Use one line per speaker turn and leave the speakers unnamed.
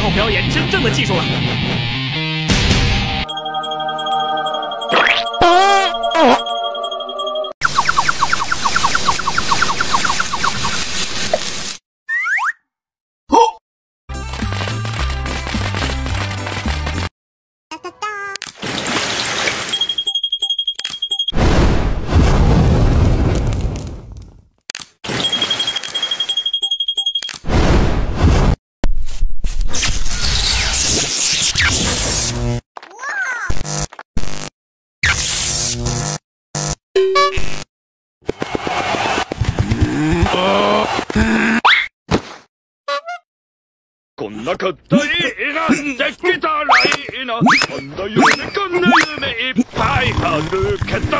候表演真正的技术了。
こんなかったいいな。できたらいいなこんな夢こんな夢いっぱいあるけど